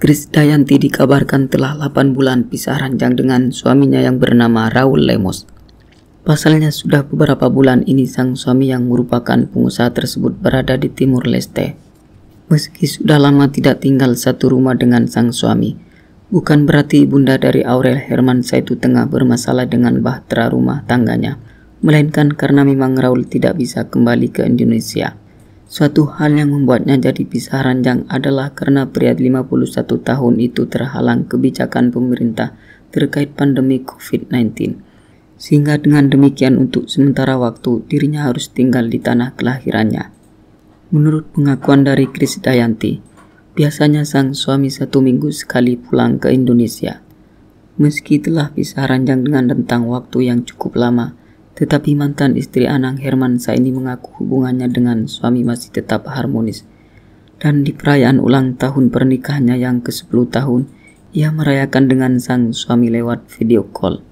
Kris Dayanti dikabarkan telah 8 bulan pisah ranjang dengan suaminya yang bernama Raul Lemos. Pasalnya sudah beberapa bulan ini sang suami yang merupakan pengusaha tersebut berada di Timur Leste. Meski sudah lama tidak tinggal satu rumah dengan sang suami, bukan berarti bunda dari Aurel Hermansa itu tengah bermasalah dengan bahtera rumah tangganya, melainkan karena memang Raul tidak bisa kembali ke Indonesia. Suatu hal yang membuatnya jadi pisah ranjang adalah karena pria 51 tahun itu terhalang kebijakan pemerintah terkait pandemi COVID-19. Sehingga dengan demikian untuk sementara waktu dirinya harus tinggal di tanah kelahirannya. Menurut pengakuan dari Kris Dayanti, biasanya sang suami satu minggu sekali pulang ke Indonesia. Meski telah pisah ranjang dengan rentang waktu yang cukup lama, tetapi mantan istri Anang Hermansa ini mengaku hubungannya dengan suami masih tetap harmonis. Dan di perayaan ulang tahun pernikahannya yang ke-10 tahun, ia merayakan dengan sang suami lewat video call.